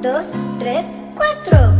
dos, tres, cuatro.